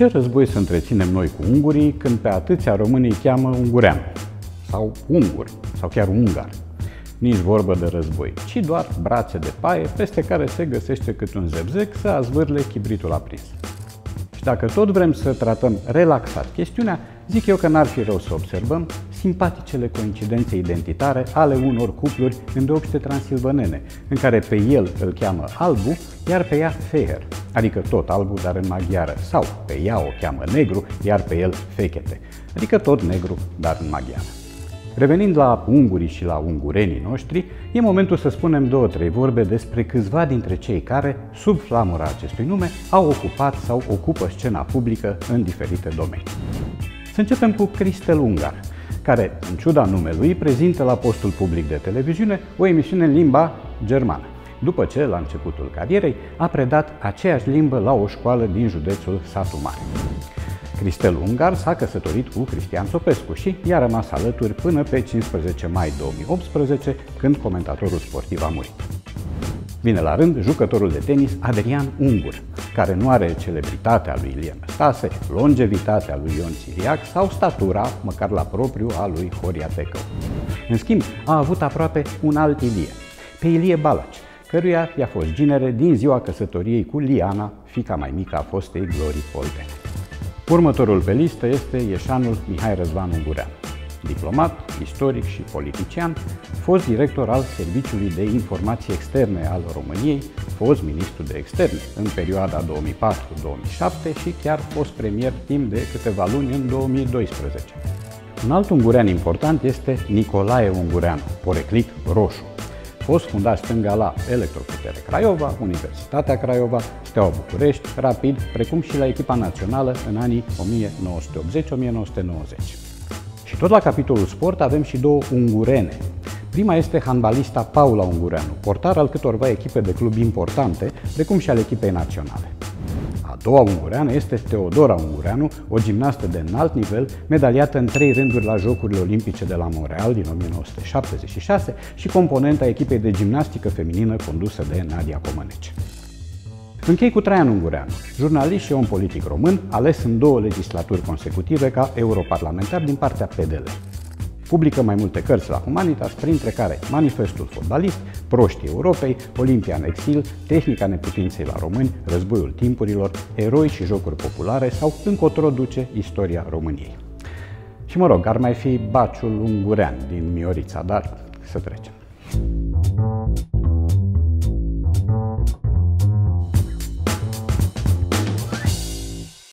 Ce război să întreținem noi cu ungurii când pe atâția români îi cheamă ungurean? Sau ungur? Sau chiar ungar? Nici vorbă de război, ci doar brațe de paie peste care se găsește cât un zebzec să azvârle chibritul aprins. Și dacă tot vrem să tratăm relaxat chestiunea, zic eu că n-ar fi rău să observăm simpaticele coincidențe identitare ale unor cupluri îndeopște transilvanene, în care pe el îl cheamă Albu, iar pe ea Feher, adică tot albu, dar în maghiară, sau pe ea o cheamă negru, iar pe el Fechete, adică tot negru, dar în maghiară. Revenind la ungurii și la ungurenii noștri, e momentul să spunem două-trei vorbe despre câțiva dintre cei care, sub flamura acestui nume, au ocupat sau ocupă scena publică în diferite domenii. Să începem cu Cristel Ungar, care, în ciuda numelui, prezintă la postul public de televiziune o emisiune în limba germană, după ce, la începutul carierei, a predat aceeași limbă la o școală din județul Satu Mare. Cristel Ungar s-a căsătorit cu Cristian Sopescu și i-a rămas alături până pe 15 mai 2018, când comentatorul sportiv a murit. Vine la rând jucătorul de tenis Adrian Ungur, care nu are celebritatea lui Ilie Stase, longevitatea lui Ion Siriac sau statura, măcar la propriu, a lui Horia Tecău. În schimb, a avut aproape un alt Ilie, pe Ilie Balaci, căruia i-a fost ginere din ziua căsătoriei cu Liana, fica mai mică a fostei Glorii Poltene. Următorul pe listă este ieșanul Mihai Răzvan Ungureanu diplomat, istoric și politician, fost director al Serviciului de Informații Externe al României, fost ministru de externe în perioada 2004-2007 și chiar fost premier timp de câteva luni în 2012. Un alt ungurean important este Nicolae Ungureanu, poreclit roșu. Fost fundat stânga la Electroputere Craiova, Universitatea Craiova, Steaua București, Rapid, precum și la echipa națională în anii 1980-1990. Și tot la capitolul sport avem și două ungurene. Prima este handbalista Paula Ungureanu, portar al câtorva echipe de club importante, precum și al echipei naționale. A doua ungureană este Teodora Ungureanu, o gimnastă de înalt nivel, medaliată în trei rânduri la Jocurile Olimpice de la Montreal din 1976 și componenta echipei de gimnastică feminină condusă de Nadia Comăneci. Închei cu Traian Ungureanu, jurnalist și om politic român, ales în două legislaturi consecutive ca europarlamentar din partea PDL. Publică mai multe cărți la Humanitas, printre care Manifestul Fotbalist, Proștii Europei, Olimpia în exil, Tehnica neputinței la români, Războiul timpurilor, Eroi și jocuri populare sau Încotro duce istoria României. Și mă rog, ar mai fi Baciul Ungurean din Miorița, dar să trecem.